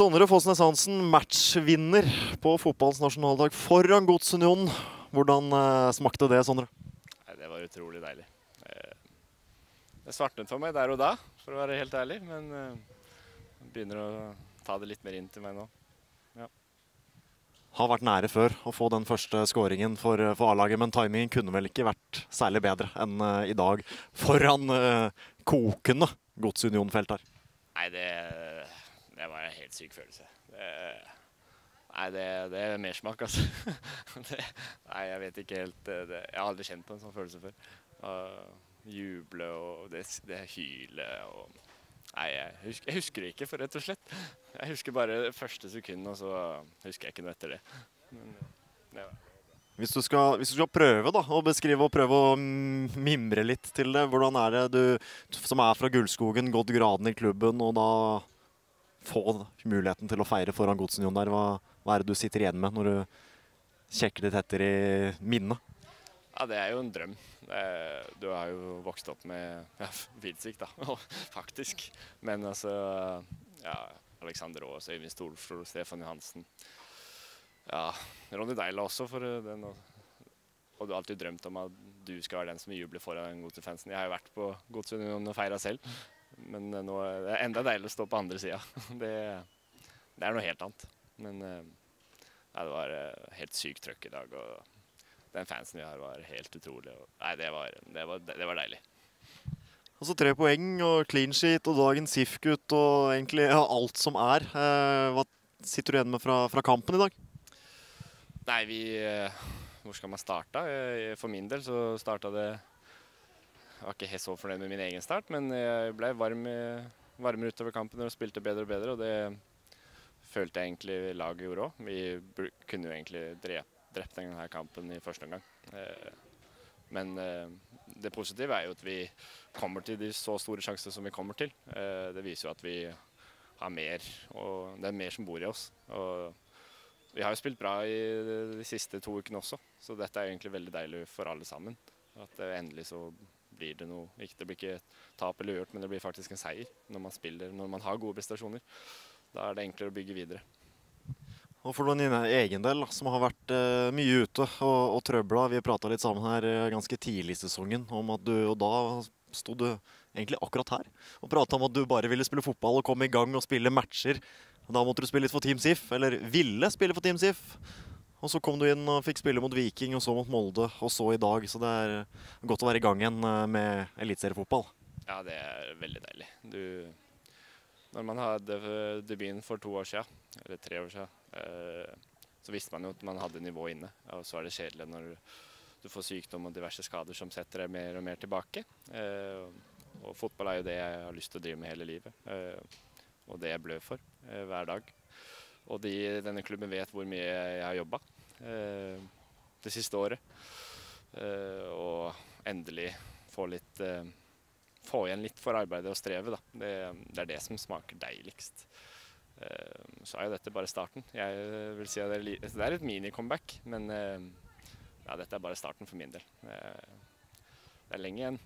Sondre Fosnes Hansen, matchvinner på fotballens nasjonaldag foran Godsunionen. Hvordan eh, smakte det, Sondre? Nei, det var utrolig deilig. Eh, Det svartnet for meg der og da, for å være helt ærlig. Men eh, jeg begynner å ta det litt mer inn til meg nå. Har vært nære før å få den første skåringen for, for A-laget, men timingen kunne vel ikke vært særlig bedre enn eh, i dag foran eh, kokende Godsunion-felt her. Nei, det, det var en helt syk følelse. Det, nei, det, det er mersmak, altså. det, nei, jeg vet ikke helt det, det, Jeg har aldri kjent på en sånn følelse før. Uh, juble og det, det hylet og Nei, jeg husker, jeg husker det ikke, for rett og slett. Jeg husker bare det første sekundet, og så husker jeg ikke noe etter det. Men det Hvis du skal, hvis du skal prøve da, å beskrive og prøve å mimre litt til det, hvordan er det du som er fra Gullskogen, gått gradene i klubben, og da få muligheten til å feire foran Godsunion der, hva, hva er det du sitter igjen med når du sjekker det etter i minnet? Ja, det er jo en drøm. Er, du har jo vokst opp med ja, Vidsvik, da, faktisk. Men altså ja, Alexander Aas, Øyvind Stolflor, Stefan Johansen. Ja, Ronny Deila også, for den. Og du har alltid drømt om at du skal være den som jubler foran Godset-fansen. Jeg har jo vært på Godsunionen og feira selv, men nå er det enda deilig å stå på andre sida. Det, det er noe helt annet. Men eh, ja, det var eh, helt sykt trøkk i dag. og den fansen vi har, var helt utrolig. Og, nei, det var, det, var, det var deilig. Altså tre poeng og clean sheet og dagens SIF-gutt og egentlig ja, alt som er. Eh, hva sitter du igjen med fra, fra kampen i dag? Nei, vi eh, Hvor skal man starte? Eh, For min del så starta det var ikke helt så fornøyd med min egen start, men jeg ble varm, varmere utover kampen og spilte bedre og bedre. Og det følte jeg egentlig laget gjorde òg. Vi kunne jo egentlig drept, denne kampen i første omgang. Eh, Men eh, det positive er jo at vi kommer til de så store sjansene som vi kommer til. Eh, Det viser jo at vi har mer, og det er mer som bor i oss. Og vi har jo spilt bra i de siste to ukene også, så dette er egentlig veldig deilig for alle sammen. At eh, endelig så blir det noe ikke, Det blir ikke tap eller uavgjort, men det blir faktisk en seier når man spiller, når man har gode prestasjoner. Da er det enklere å bygge videre. Og for din egen del, som har vært eh, mye ute og, og trøbla. Vi prata litt sammen her eh, ganske tidlig i sesongen om at du Og da sto du egentlig akkurat her og prata om at du bare ville spille fotball og komme i gang og spille matcher. Da måtte du spille litt for Team SIF, eller ville spille for Team SIF. Og så kom du inn og fikk spille mot Viking, og så mot Molde, og så i dag. Så det er godt å være i gang igjen eh, med eliteseriefotball. Ja, det er veldig deilig. Du, når man hadde debuten for to år siden, eller tre år siden, eh, så visste man jo at man hadde nivå inne. Og så er det kjedelig når du får sykdom og diverse skader som setter deg mer og mer tilbake. Eh, og fotball er jo det jeg har lyst til å drive med hele livet. Eh, og det jeg blør for eh, hver dag. Og de denne klubben vet hvor mye jeg har jobba eh, det siste året. Eh, og endelig få litt eh, Få igjen litt for arbeidet og strevet. Da. Det, det er det som smaker deiligst. Eh, så er jo dette bare starten. Jeg vil si at det er, et mini-comeback, men eh, ja, dette er bare starten for min del. Eh, det er lenge igjen.